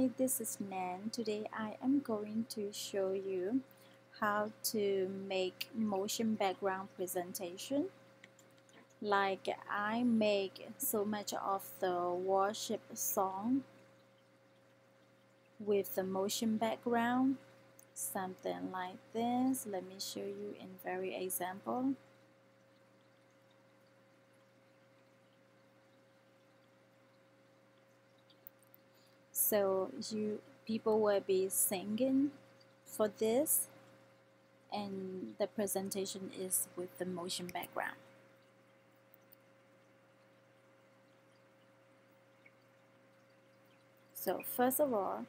Hi, this is Nan. Today I am going to show you how to make motion background presentation. Like I make so much of the worship song with the motion background, something like this. Let me show you in very example. So you people will be singing for this and the presentation is with the motion background. So first of all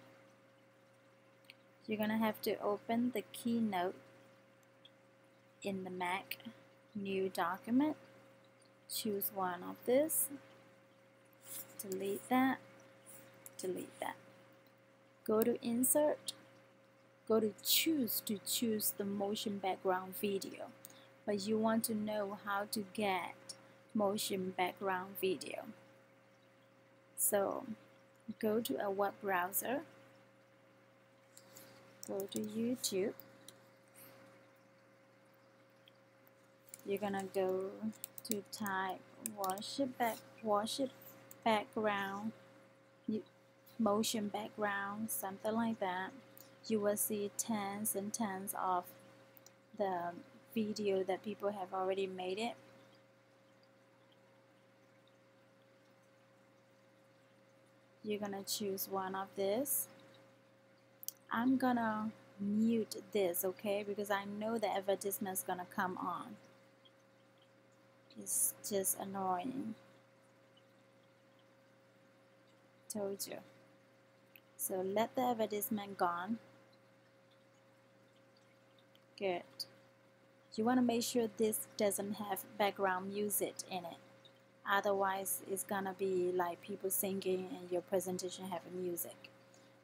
you're gonna have to open the keynote in the Mac new document. Choose one of this. Delete that delete that. Go to insert, go to choose to choose the motion background video. But you want to know how to get motion background video. So go to a web browser, go to YouTube. You're gonna go to type worship back worship background motion background, something like that, you will see tons and tons of the video that people have already made it. You're gonna choose one of this. I'm gonna mute this, okay, because I know the advertisement is gonna come on. It's just annoying. Told you so let the advertisement gone good. You want to make sure this doesn't have background music in it. Otherwise it's gonna be like people singing and your presentation have music.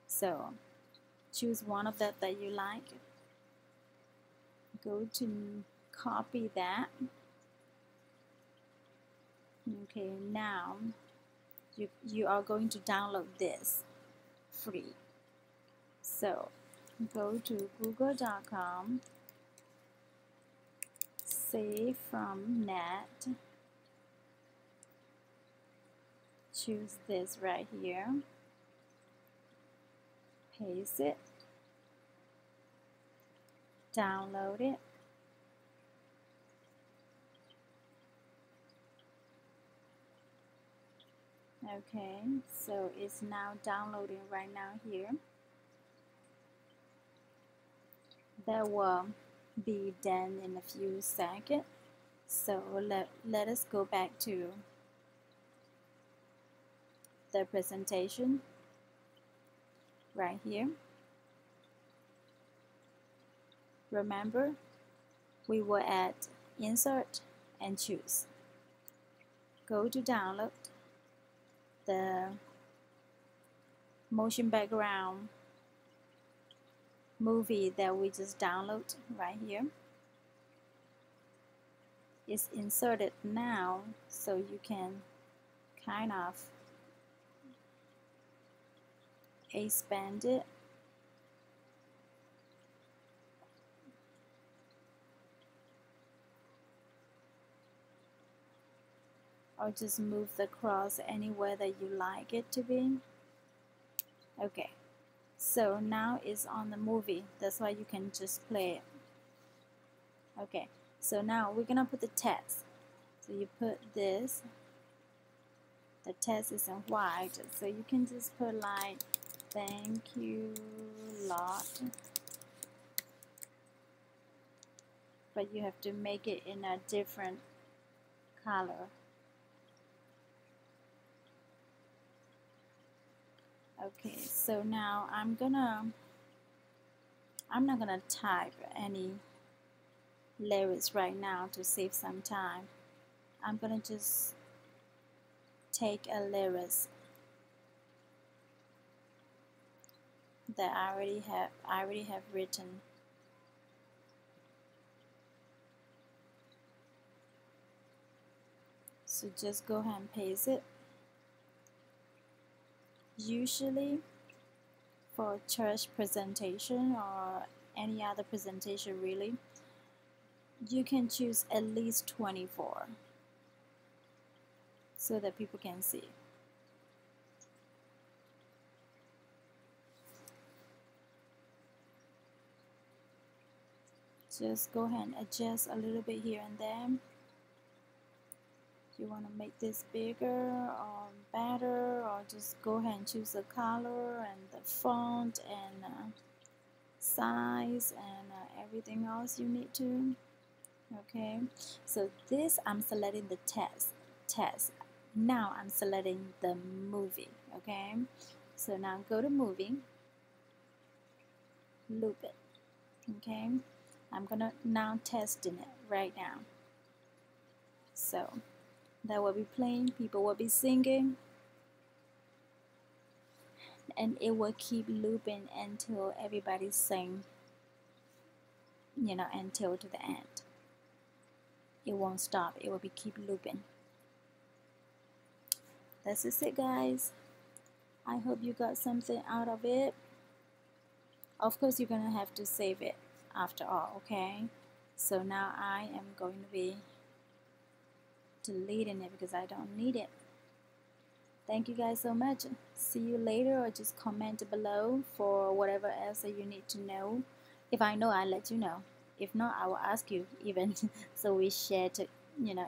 So choose one of that that you like. Go to copy that. Okay now you, you are going to download this free. So go to google.com, save from net, choose this right here, paste it, download it, okay so it's now downloading right now here. That will be done in a few seconds. So let, let us go back to the presentation right here. Remember we will add insert and choose. Go to download the motion background movie that we just download right here. Is inserted now so you can kind of expand it or just move the cross anywhere that you like it to be. Okay. So now it's on the movie. That's why you can just play it. Okay. So now we're gonna put the text so you put this. The text is in white. So you can just put like thank you lot. But you have to make it in a different color okay so now I'm gonna I'm not gonna type any lyrics right now to save some time. I'm gonna just take a lyrics that I already have I already have written. So just go ahead and paste it usually for church presentation or any other presentation really you can choose at least 24 so that people can see. Just go ahead and adjust a little bit here and there you want to make this bigger or better or just go ahead and choose the color and the font and uh, size and uh, everything else you need to okay? So this I'm selecting the test test. Now I'm selecting the movie okay? So now go to movie. Loop it okay? I'm gonna now testing it right now. So that will be playing people will be singing and it will keep looping until everybody sing you know until to the end. It won't stop. It will be keep looping. This is it guys. I hope you got something out of it. Of course you're gonna have to save it after all okay? So now I am going to be deleting it because I don't need it. Thank you guys so much. See you later or just comment below for whatever else that you need to know. If I know I'll let you know. If not I will ask you even so we share to you know